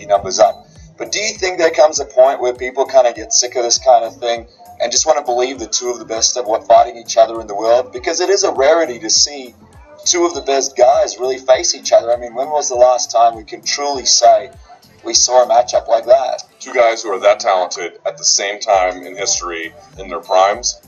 TV numbers up. But do you think there comes a point where people kind of get sick of this kind of thing and just want to believe the two of the best are fighting each other in the world? Because it is a rarity to see two of the best guys really face each other. I mean, when was the last time we can truly say we saw a matchup like that? Two guys who are that talented at the same time in history in their primes,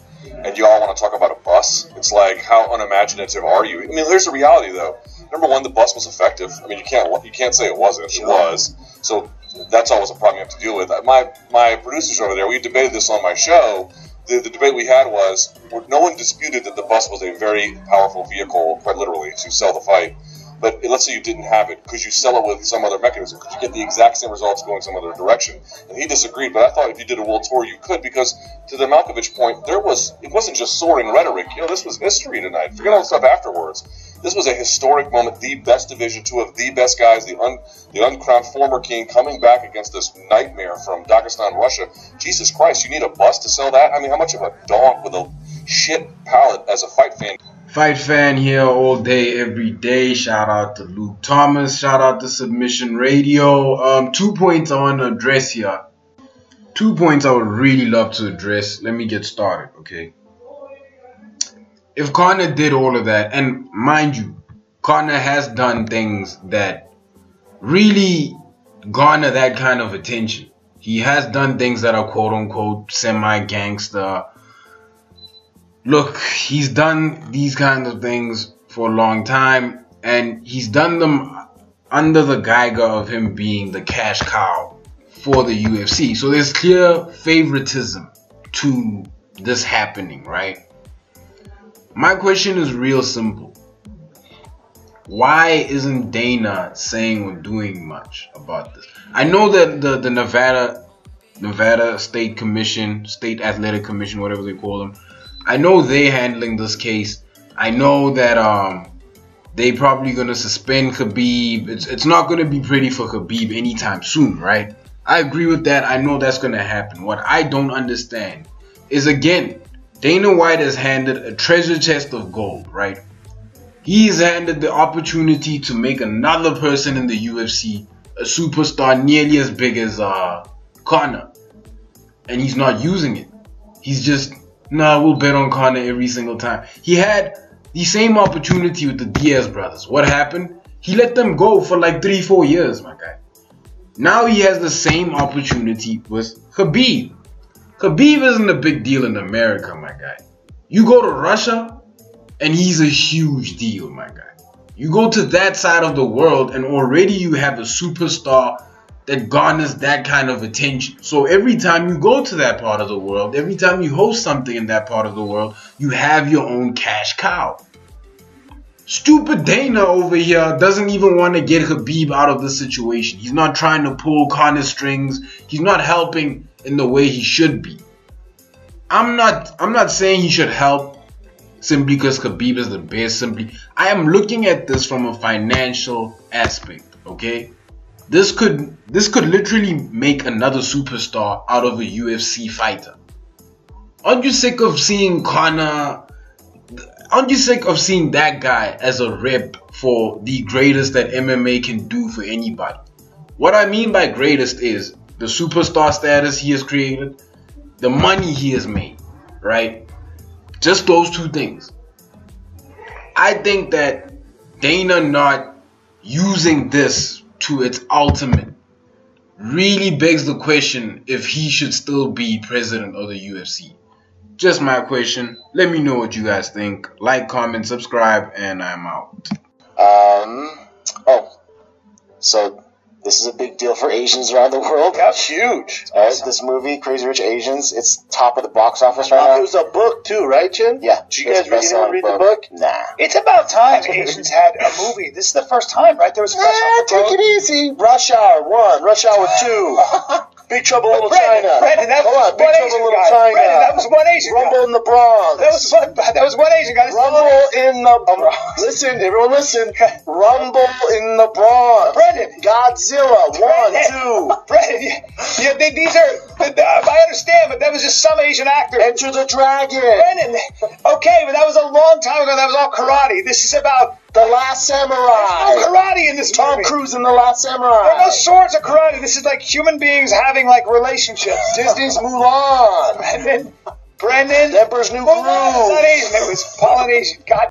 and you all want to talk about a bus. It's like, how unimaginative are you? I mean, here's the reality, though. Number one, the bus was effective. I mean, you can't you can't say it wasn't. It was. So that's always a problem you have to deal with. Uh, my my producers over there, we debated this on my show. The, the debate we had was no one disputed that the bus was a very powerful vehicle, quite literally, to sell the fight. But let's say you didn't have it, could you sell it with some other mechanism? Could you get the exact same results going some other direction? And he disagreed, but I thought if you did a world tour, you could, because to the Malkovich point, there was it wasn't just soaring rhetoric. You know, this was history tonight. Forget all the stuff afterwards. This was a historic moment, the best Division Two of the best guys, the un, the uncrowned former king coming back against this nightmare from Dagestan, Russia. Jesus Christ, you need a bus to sell that? I mean, how much of a dog with a shit palate as a fight fan? Fight fan here all day, every day. Shout out to Luke Thomas. Shout out to Submission Radio. Um, two points I want to address here. Two points I would really love to address. Let me get started, okay? If Conor did all of that, and mind you, Conor has done things that really garner that kind of attention. He has done things that are quote unquote semi gangster look, he's done these kinds of things for a long time, and he's done them under the Geiger of him being the cash cow for the UFC. So there's clear favoritism to this happening, right? My question is real simple. Why isn't Dana saying or doing much about this? I know that the, the Nevada Nevada State Commission, State Athletic Commission, whatever they call them, I know they handling this case. I know that um they probably gonna suspend Khabib. It's it's not gonna be pretty for Khabib anytime soon, right? I agree with that. I know that's gonna happen. What I don't understand is again, Dana White has handed a treasure chest of gold, right? He He's handed the opportunity to make another person in the UFC a superstar nearly as big as uh Conor. And he's not using it. He's just nah, we'll bet on Conor every single time. He had the same opportunity with the Diaz brothers. What happened? He let them go for like three, four years, my guy. Now he has the same opportunity with Khabib. Khabib isn't a big deal in America, my guy. You go to Russia, and he's a huge deal, my guy. You go to that side of the world, and already you have a superstar that garners that kind of attention. So every time you go to that part of the world, every time you host something in that part of the world, you have your own cash cow. Stupid Dana over here doesn't even want to get Khabib out of this situation. He's not trying to pull Conor strings. He's not helping in the way he should be. I'm not I'm not saying he should help simply because Khabib is the best simply. I am looking at this from a financial aspect, okay? This could this could literally make another superstar out of a UFC fighter. Aren't you sick of seeing Conor? Aren't you sick of seeing that guy as a rep for the greatest that MMA can do for anybody? What I mean by greatest is the superstar status he has created, the money he has made, right? Just those two things. I think that Dana not using this to its ultimate really begs the question if he should still be president of the UFC. Just my question. Let me know what you guys think. Like, comment, subscribe, and I'm out. Um. Oh. So this is a big deal for Asians around the world. That's huge. All right, this movie, Crazy Rich Asians, it's top of the box office right now. It was a book too, right, Jim? Yeah. Did you guys It's read, best-selling read the book? Nah. It's about time Asians had a movie. This is the first time, right? There was a Yeah, Rush take it easy. Rush Hour one, Rush Hour two, Big Trouble in Little Brandon, China. Brandon, that Hold was on, Big one Trouble Asian in Little guy. China. Brandon, that was one Asian Rumble guy. in the Bronx. That was one. That was one Asian guy. This Rumble in the um, Bronx. Listen, everyone, listen. Rumble in the Bronx. Brandon. Godzilla one, Brandon. two. Brandon, yeah, yeah, they, these are. I understand, but that was just some Asian actor. Enter the Dragon. Brennan, okay, but that was a long time ago. That was all karate. This is about The Last Samurai. There's no karate in this Tom movie. Cruise in The Last There are no swords or karate. This is like human beings having like relationships. Disney's Mulan. Brendan. The Emperor's New Groove. It was Polynesian. God